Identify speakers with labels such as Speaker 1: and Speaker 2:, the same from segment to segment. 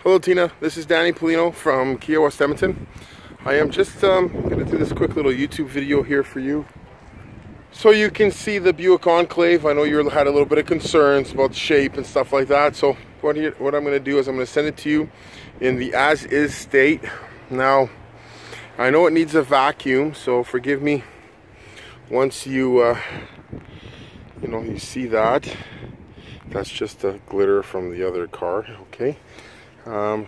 Speaker 1: Hello Tina, this is Danny Paulino from Kia West Edmonton. I am just um, going to do this quick little YouTube video here for you. So you can see the Buick Enclave. I know you had a little bit of concerns about shape and stuff like that. So what, you, what I'm going to do is I'm going to send it to you in the as-is state. Now, I know it needs a vacuum, so forgive me once you, uh, you know, you see that. That's just a glitter from the other car, okay? Um,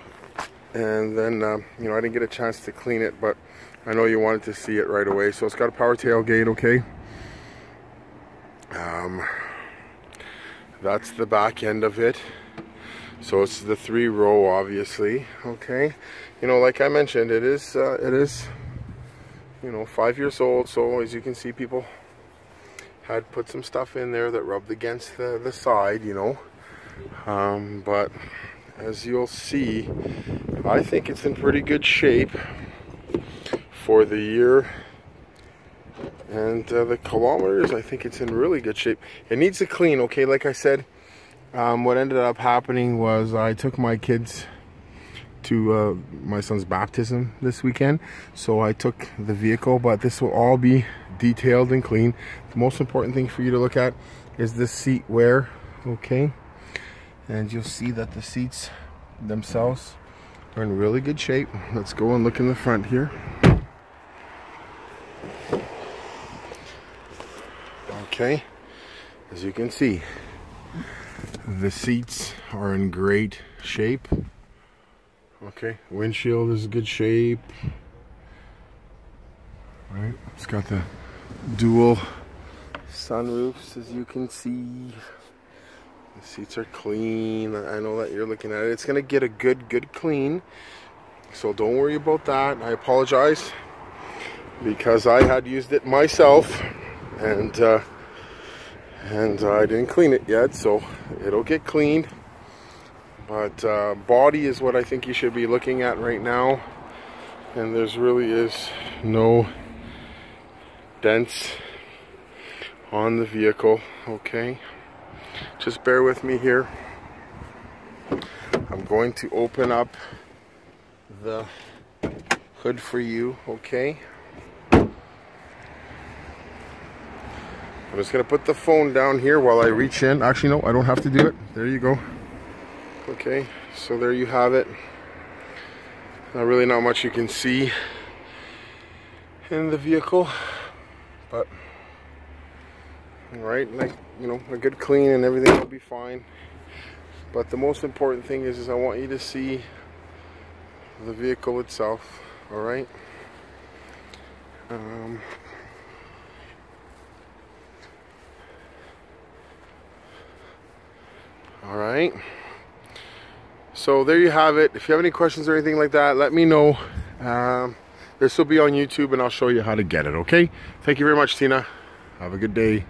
Speaker 1: and then, uh, you know, I didn't get a chance to clean it, but I know you wanted to see it right away. So it's got a power tailgate, okay? Um, that's the back end of it. So it's the three row, obviously, okay? You know, like I mentioned, it is, uh, it is, you know, five years old. So as you can see, people had put some stuff in there that rubbed against the, the side, you know. Um, but as you'll see, I think it's in pretty good shape for the year. And uh, the kilometers, I think it's in really good shape. It needs to clean, okay? Like I said, um, what ended up happening was I took my kids to uh, my son's baptism this weekend. So I took the vehicle, but this will all be detailed and clean. The most important thing for you to look at is the seat wear, okay? And you'll see that the seats themselves are in really good shape. Let's go and look in the front here. Okay, as you can see, the seats are in great shape. Okay, windshield is good shape. Right, it's got the dual sunroofs as you can see. The seats are clean. I know that you're looking at it. It's gonna get a good, good clean. So don't worry about that. I apologize because I had used it myself and uh, and I didn't clean it yet. So it'll get cleaned. But uh, body is what I think you should be looking at right now. And there's really is no dents on the vehicle. Okay. Just bear with me here. I'm going to open up the hood for you. Okay. I'm just to put the phone down here while I reach in. Actually, no, I don't have to do it. There you go. Okay, so there you have it. Not really not much you can see in the vehicle, but right, like you know, a good clean and everything will be fine. But the most important thing is, is I want you to see the vehicle itself. All right. Um, all right. So there you have it. If you have any questions or anything like that, let me know. Um, this will be on YouTube and I'll show you how to get it, okay? Thank you very much, Tina. Have a good day.